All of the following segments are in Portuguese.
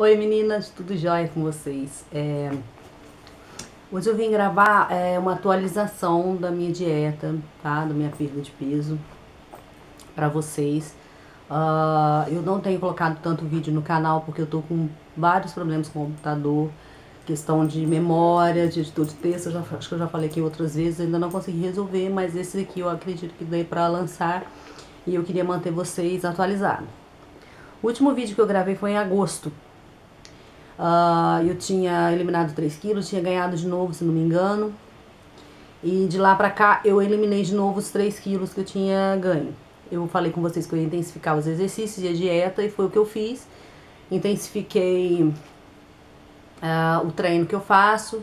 Oi meninas, tudo jóia com vocês? É... Hoje eu vim gravar é, uma atualização da minha dieta, tá? Da minha perda de peso para vocês. Uh, eu não tenho colocado tanto vídeo no canal porque eu tô com vários problemas com o computador, questão de memória, de editor de texto, já, acho que eu já falei aqui outras vezes, ainda não consegui resolver, mas esse aqui eu acredito que dei para lançar e eu queria manter vocês atualizados. O último vídeo que eu gravei foi em agosto, Uh, eu tinha eliminado 3 quilos, tinha ganhado de novo, se não me engano. E de lá pra cá eu eliminei de novo os 3 quilos que eu tinha ganho. Eu falei com vocês que eu ia intensificar os exercícios e a dieta e foi o que eu fiz. Intensifiquei uh, o treino que eu faço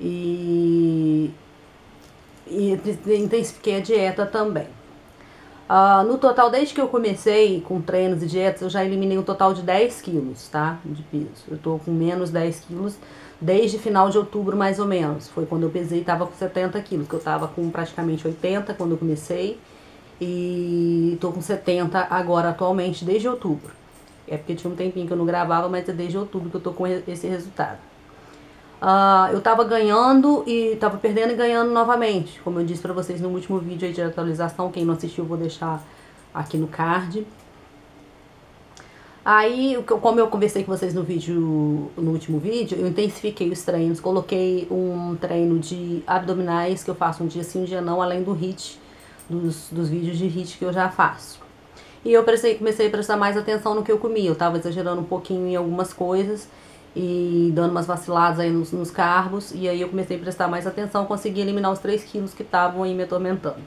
e, e intensifiquei a dieta também. Uh, no total, desde que eu comecei com treinos e dietas, eu já eliminei um total de 10 quilos, tá? De peso. Eu tô com menos 10 quilos desde final de outubro, mais ou menos. Foi quando eu pesei e tava com 70 quilos, que eu tava com praticamente 80 quando eu comecei. E tô com 70 agora, atualmente, desde outubro. É porque tinha um tempinho que eu não gravava, mas é desde outubro que eu tô com esse resultado. Uh, eu tava ganhando e tava perdendo e ganhando novamente. Como eu disse pra vocês no último vídeo aí de atualização, quem não assistiu vou deixar aqui no card. Aí, como eu conversei com vocês no vídeo, no último vídeo, eu intensifiquei os treinos, coloquei um treino de abdominais que eu faço um dia sim, um dia não, além do HIIT, dos, dos vídeos de HIIT que eu já faço. E eu comecei, comecei a prestar mais atenção no que eu comia, eu tava exagerando um pouquinho em algumas coisas e dando umas vaciladas aí nos, nos carbos. E aí eu comecei a prestar mais atenção, consegui eliminar os 3 quilos que estavam aí me atormentando.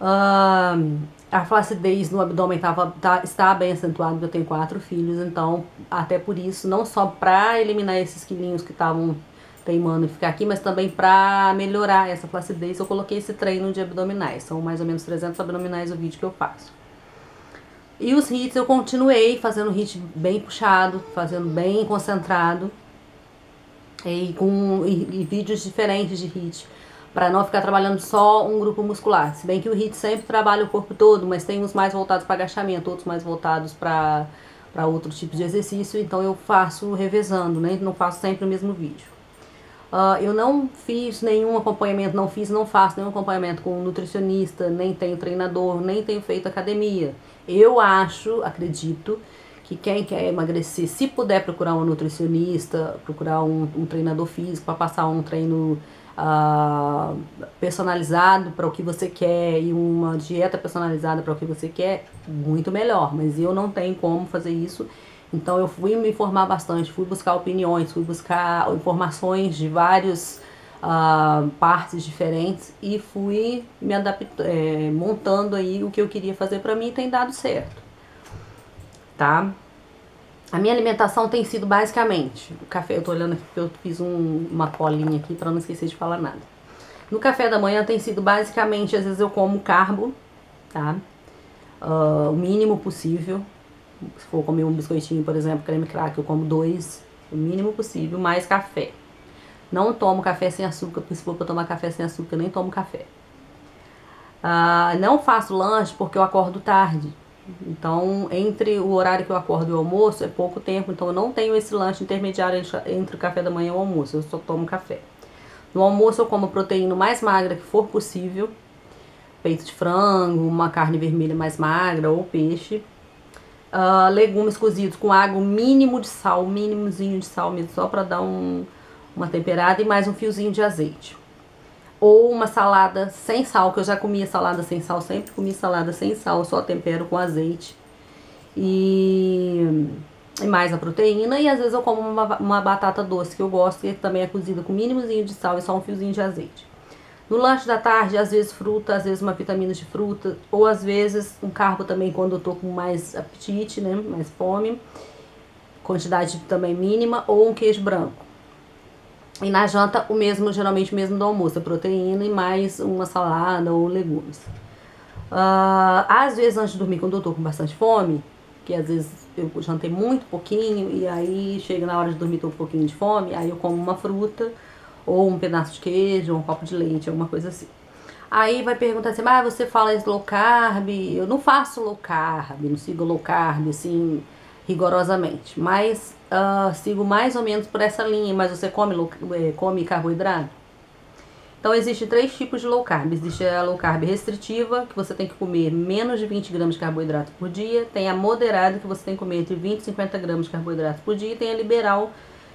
Uh, a flacidez no abdômen tava, tá, está bem acentuada, eu tenho quatro filhos, então até por isso, não só para eliminar esses quilinhos que estavam teimando em ficar aqui, mas também para melhorar essa flacidez, eu coloquei esse treino de abdominais. São mais ou menos 300 abdominais o vídeo que eu faço. E os hits eu continuei fazendo hit bem puxado, fazendo bem concentrado. E com e, e vídeos diferentes de hit. Para não ficar trabalhando só um grupo muscular. Se bem que o hit sempre trabalha o corpo todo, mas tem uns mais voltados para agachamento, outros mais voltados para para outro tipo de exercício, então eu faço revezando, né? Não faço sempre o mesmo vídeo. Uh, eu não fiz nenhum acompanhamento, não fiz, não faço nenhum acompanhamento com nutricionista, nem tenho treinador, nem tenho feito academia. Eu acho, acredito, que quem quer emagrecer, se puder procurar um nutricionista, procurar um, um treinador físico para passar um treino uh, personalizado para o que você quer e uma dieta personalizada para o que você quer, muito melhor. Mas eu não tenho como fazer isso. Então eu fui me informar bastante, fui buscar opiniões, fui buscar informações de vários uh, partes diferentes e fui me adaptando, é, montando aí o que eu queria fazer para mim e tem dado certo, tá? A minha alimentação tem sido basicamente o café. Eu tô olhando aqui porque eu fiz um, uma colinha aqui para não esquecer de falar nada. No café da manhã tem sido basicamente, às vezes eu como carbo, tá? Uh, o mínimo possível. Se for comer um biscoitinho, por exemplo, creme crack, eu como dois, o mínimo possível, mais café. Não tomo café sem açúcar, porque se for pra tomar café sem açúcar, nem tomo café. Ah, não faço lanche porque eu acordo tarde. Então, entre o horário que eu acordo e o almoço é pouco tempo, então eu não tenho esse lanche intermediário entre o café da manhã e o almoço, eu só tomo café. No almoço eu como proteína mais magra que for possível, peito de frango, uma carne vermelha mais magra ou peixe. Uh, legumes cozidos com água, mínimo de sal, mínimozinho de sal mesmo, só para dar um, uma temperada e mais um fiozinho de azeite. Ou uma salada sem sal, que eu já comia salada sem sal, sempre comi salada sem sal, só tempero com azeite. E, e mais a proteína, e às vezes eu como uma, uma batata doce que eu gosto, que também é cozida com mínimozinho de sal e só um fiozinho de azeite. No lanche da tarde, às vezes fruta, às vezes uma vitamina de fruta, ou às vezes um carbo também quando eu tô com mais apetite, né, mais fome. Quantidade também mínima, ou um queijo branco. E na janta, o mesmo, geralmente o mesmo do almoço, a proteína e mais uma salada ou legumes. Uh, às vezes, antes de dormir, quando eu tô com bastante fome, que às vezes eu jantei muito pouquinho e aí chega na hora de dormir, tô com um pouquinho de fome, aí eu como uma fruta ou um pedaço de queijo, ou um copo de leite, alguma coisa assim. Aí vai perguntar assim, mas você fala low carb? Eu não faço low carb, não sigo low carb, assim, rigorosamente, mas uh, sigo mais ou menos por essa linha. Mas você come, eh, come carboidrato? Então, existem três tipos de low carb. Existe a low carb restritiva, que você tem que comer menos de 20 gramas de carboidrato por dia. Tem a moderada, que você tem que comer entre 20 e 50 gramas de carboidrato por dia. E tem a liberal,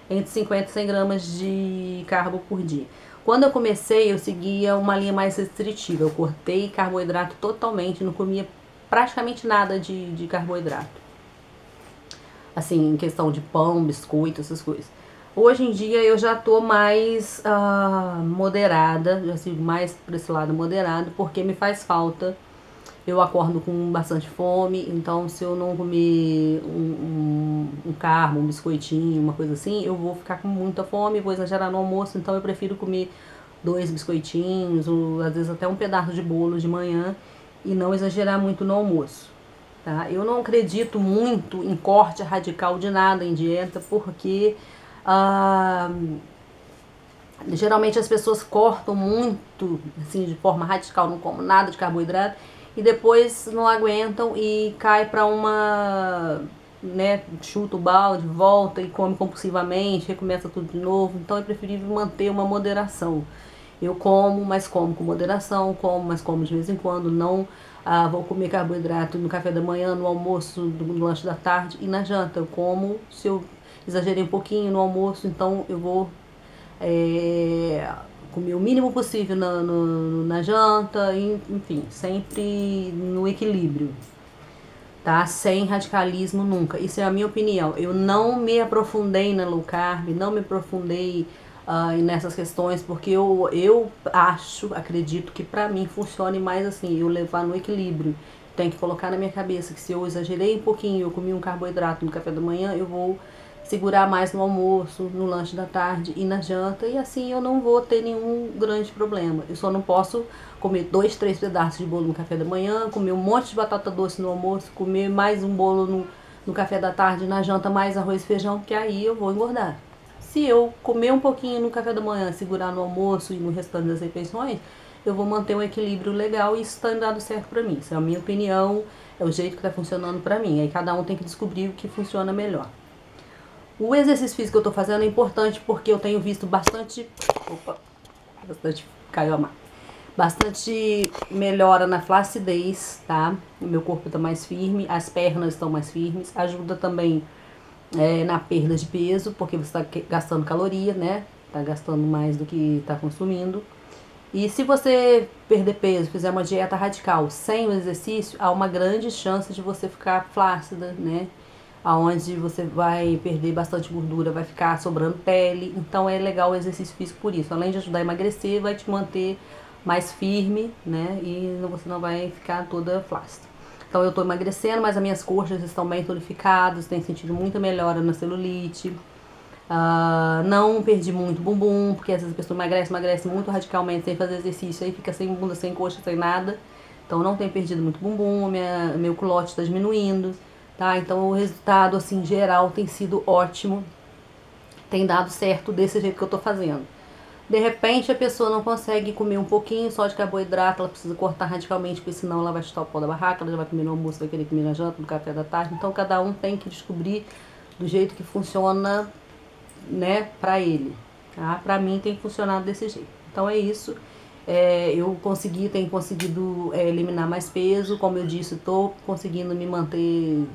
entre 50 e 100 gramas de carbo por dia. Quando eu comecei, eu seguia uma linha mais restritiva. Eu cortei carboidrato totalmente, não comia praticamente nada de, de carboidrato. Assim, em questão de pão, biscoito, essas coisas. Hoje em dia eu já tô mais uh, moderada, já sigo mais para esse lado moderado, porque me faz falta. Eu acordo com bastante fome, então se eu não comer um, um, um carbo, um biscoitinho, uma coisa assim, eu vou ficar com muita fome, vou exagerar no almoço, então eu prefiro comer dois biscoitinhos, ou às vezes até um pedaço de bolo de manhã e não exagerar muito no almoço. Tá? Eu não acredito muito em corte radical de nada em dieta, porque ah, geralmente as pessoas cortam muito, assim, de forma radical, não como nada de carboidrato, e depois não aguentam e cai para uma, né, chuta o balde, volta e come compulsivamente, recomeça tudo de novo. Então é preferível manter uma moderação. Eu como, mas como com moderação, como, mas como de vez em quando, não ah, vou comer carboidrato no café da manhã, no almoço, no lanche da tarde e na janta. Eu como se eu exagerei um pouquinho no almoço, então eu vou é, comer o mínimo possível na, no, na janta, enfim, sempre no equilíbrio, tá? Sem radicalismo nunca. Isso é a minha opinião. Eu não me aprofundei na low carb, não me aprofundei uh, nessas questões, porque eu, eu acho, acredito que para mim funcione mais assim, eu levar no equilíbrio. Tem que colocar na minha cabeça que se eu exagerei um pouquinho, eu comi um carboidrato no café da manhã, eu vou segurar mais no almoço, no lanche da tarde e na janta, e assim eu não vou ter nenhum grande problema. Eu só não posso comer dois, três pedaços de bolo no café da manhã, comer um monte de batata doce no almoço, comer mais um bolo no, no café da tarde, na janta mais arroz e feijão, porque aí eu vou engordar. Se eu comer um pouquinho no café da manhã, segurar no almoço e no restante das refeições, eu vou manter um equilíbrio legal e isso está dando certo para mim. Isso é a minha opinião, é o jeito que está funcionando para mim. Aí cada um tem que descobrir o que funciona melhor. O exercício físico que eu tô fazendo é importante porque eu tenho visto bastante. Opa! Bastante. Caiu a mão. Bastante melhora na flacidez, tá? O meu corpo tá mais firme, as pernas estão mais firmes. Ajuda também é, na perda de peso, porque você está gastando caloria, né? Tá gastando mais do que está consumindo. E se você perder peso, fizer uma dieta radical sem o exercício, há uma grande chance de você ficar flácida, né? Aonde você vai perder bastante gordura, vai ficar sobrando pele. Então é legal o exercício físico por isso. Além de ajudar a emagrecer, vai te manter mais firme, né? E você não vai ficar toda flácida. Então eu tô emagrecendo, mas as minhas coxas estão bem tonificadas, tenho sentido muita melhora na celulite. Uh, não perdi muito bumbum, porque às vezes a pessoa emagrece, emagrece muito radicalmente sem fazer exercício, aí fica sem bunda, sem coxa, sem nada. Então não tenho perdido muito bumbum, minha, meu culote está diminuindo tá? Então o resultado assim geral tem sido ótimo, tem dado certo desse jeito que eu tô fazendo. De repente a pessoa não consegue comer um pouquinho só de carboidrato, ela precisa cortar radicalmente, porque senão ela vai chutar o pó da barraca, ela já vai comer no almoço, vai querer comer na janta, no café da tarde. Então cada um tem que descobrir do jeito que funciona, né, pra ele. Tá? Pra mim tem funcionado desse jeito. Então é isso. É, eu consegui, tenho conseguido é, eliminar mais peso, como eu disse, estou conseguindo me manter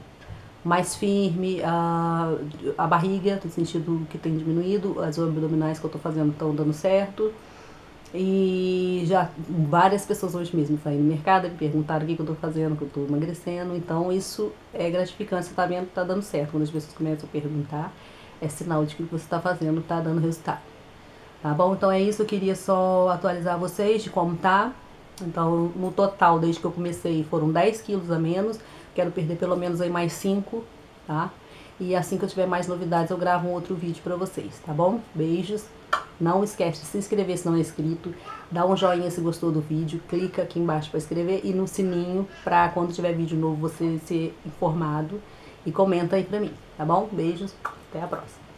mais firme, a, a barriga, no sentido que tem diminuído, as abdominais que eu tô fazendo estão dando certo. E já várias pessoas hoje mesmo saíram no mercado me perguntaram o que, que eu tô fazendo, que eu tô emagrecendo. Então isso é gratificante, você tá vendo que tá dando certo. Quando as pessoas começam a perguntar, é sinal de que o que você tá fazendo tá dando resultado. Tá bom? Então é isso, eu queria só atualizar vocês de como tá. Então, no total, desde que eu comecei, foram 10 quilos a menos. Quero perder pelo menos aí mais 5, tá? E assim que eu tiver mais novidades, eu gravo um outro vídeo pra vocês, tá bom? Beijos. Não esquece de se inscrever se não é inscrito. Dá um joinha se gostou do vídeo. Clica aqui embaixo para inscrever e no sininho pra quando tiver vídeo novo você ser informado. E comenta aí pra mim, tá bom? Beijos. Até a próxima.